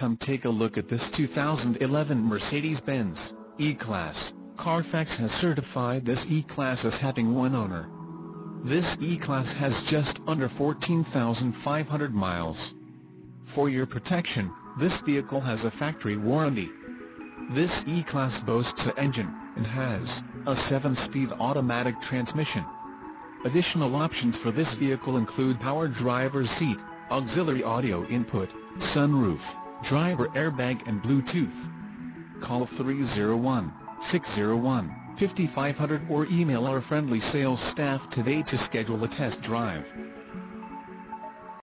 Come take a look at this 2011 Mercedes-Benz E-Class. Carfax has certified this E-Class as having one owner. This E-Class has just under 14,500 miles. For your protection, this vehicle has a factory warranty. This E-Class boasts an engine, and has a 7-speed automatic transmission. Additional options for this vehicle include power driver's seat, auxiliary audio input, sunroof, driver airbag and Bluetooth. Call 301-601-5500 or email our friendly sales staff today to schedule a test drive.